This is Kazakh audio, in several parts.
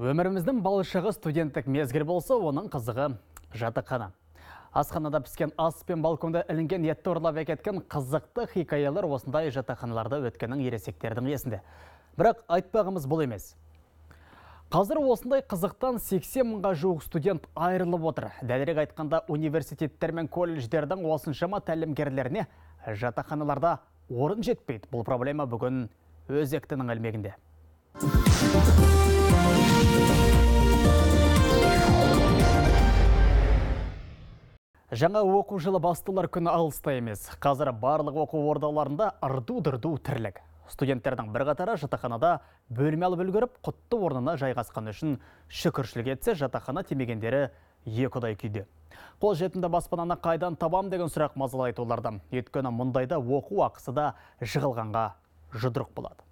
Өміріміздің балышығы студенттік мезгіл болса, оның қызығы жатақхана. Асханада піскен ас пен балконда ілінген етті ұрлап әкеткен қызықты хикаялар осындай жатақханаларда өткенің ересектердің есінде. Бірақ айтпағымыз бұл емес. Қазір осындай қызықтан 80 мыңға жуық студент айырылып отыр. Дәлірек айтқанда университеттер мен колледждердің осыншама тәлімгерлеріне жатақханаларда орын жетпейді. Бұл проблема бүгін өзектінің ілмегінде. Жаңа оқу жылы бастылар күні алыста емес. Қазір барлық оқу ордаларында ырду-дырду тірлік. Студенттердің бір қатары жатақханада бөлме алып үлгеріп, құтты орнына жайғасқан үшін шүкіршілік етсе, жатақхана темегендері екідай күйде. Қол жетімді баспананы қайдан табам деген сұрақ мазалайды олардан. Өйткені мұндайда оқу ақысы да жығылғанға жұдырық болады.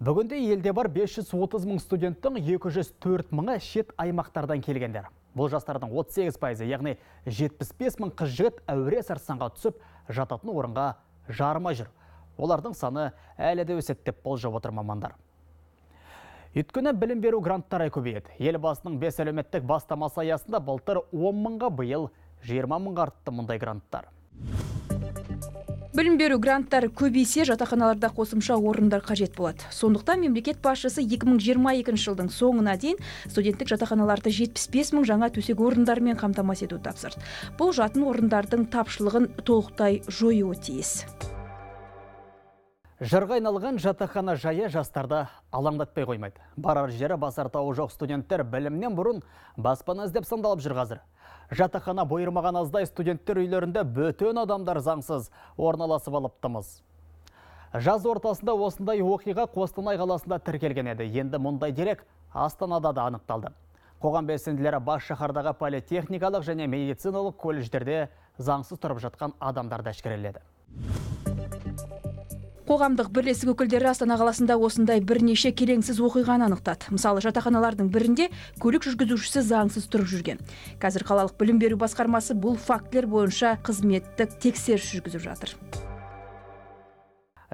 Бүгінде елде бар 530 мың студенттің 204 мыңы шет аймақтардан келгендер. Бұл жастардың 38 пайызы, яғни 75 мың қыз жігіт әуре сарсанға түсіп, жататын орынға жарыма жүр. Олардың саны әлі де өседі деп болжап отыр мамандар. Өйткені білім беру гранттары көбейеді. Елбасының бес әлеуметтік бастамасы аясында былтыр 10 мыңға биыл 20 мыңға артты мұндай гранттар. Білім беру гранттары көбейсе жатақханаларда қосымша орындар қажет болады. Сондықтан мемлекет басшысы 2022 жылдың соңына дейін студенттік жатақханаларды 75 мың жаңа төсек орындармен қамтамасыз ету тапсырды. Бұл жатын орындардың тапшылығын толықтай жоюы тиіс. Жырға айналған жатақхана жайы жастарды алаңдатпай қоймайды. Барар жері басар тауы жоқ студенттер білімнен бұрын баспана іздеп сандалып жүр қазір. Жатақхана бойырмаған аздай студенттер үйлерінде бөтен адамдар заңсыз орналасып алыптымыз. Жаз ортасында осындай оқиға Қостанай қаласында тіркелген еді. Енді мұндай дерек Астанада да анықталды. Қоғам белсенділері бас шаһардағы политехникалық және медициналық колледждерде заңсыз тұрып жатқан адамдарды әшкереледі. Қоғамдық бірлестік өкілдері Астана қаласында осындай бірнеше келеңсіз оқиғаны анықтады. Мысалы, жатақханалардың бірінде көлік жүргізушісі заңсыз тұрып жүрген. Қазір қалалық білім беру басқармасы бұл фактілер бойынша қызметтік тексеріс жүргізіп жатыр.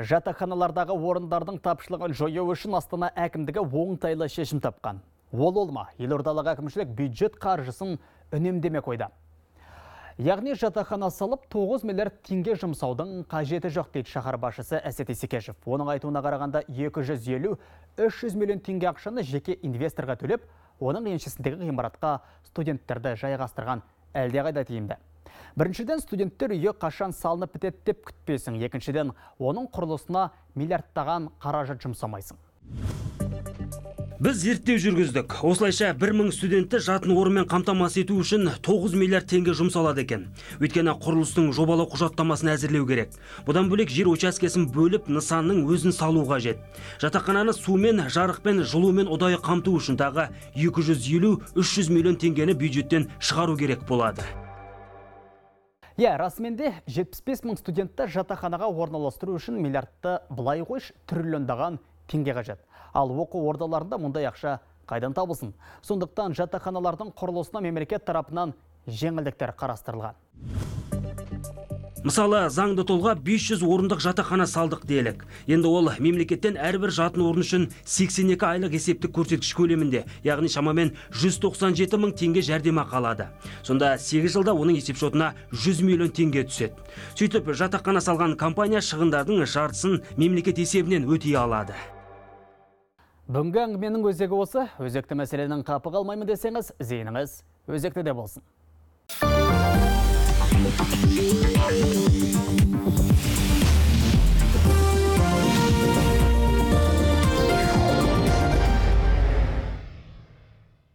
Жатақханалардағы орындардың тапшылығын жою үшін Астана әкімдігі оңтайлы шешім тапқан. Ол олма, елордалық әкімшілік бюджет қаржысын үнемдеме қойды. Яғни жатақхана салып 9 миллиард теңге жұмсаудың қажеті жоқ дейді шаһар басшысы Әсет Исекешев. Оның айтуына қарағанда 250-300 миллион теңге ақшаны жеке инвесторға төлеп, оның еншісіндегі ғимаратқа студенттерді жайғастырған әлде қайда тиімді. Біріншіден студенттер үйі қашан салынып бітеді деп күтпесің. Екіншіден оның құрылысына миллиардтаған қаражат жұмсамайсың біз зерттеу жүргіздік. Осылайша бір мың студентті жатын орынмен қамтамасыз ету үшін 9 миллиард теңге жұмсалады екен. Өйткені құрылыстың жобалау құжаттамасын әзірлеу керек. Бұдан бөлек жер учаскесін бөліп нысанның өзін салу қажет. Жатақхананы сумен жарықпен жылумен ұдайы қамту үшін тағы 250-300 миллион теңгені бюджеттен шығару керек болады. Иә, расымен де 75 мың студентті жатақханаға орналастыру үшін миллиардты былай қойш триллиондаған теңге қажет. Ал оқу ордаларында мұндай ақша қайдан табылсын? Сондықтан жатақханалардың құрылысына мемлекет тарапынан жеңілдіктер қарастырылған. Мысалы заңды тұлға 500 орындық жатақхана салдық делік. Енді ол мемлекеттен әрбір жатын орын үшін 82 айлық есептік көрсеткіш көлемінде яғни шамамен 197 мың теңге жәрдемақы алады. Сонда 8 жылда оның есепшотына 100 миллион теңге түседі. Сөйтіп жатақхана салған компания шығындардың жартысын мемлекет есебінен өтей алады. Бүгінгі әңгіменің өзегі осы, өзекті мәселенің қапы қалмаймын десеңіз, зейініңіз өзекті де болсын. Bye.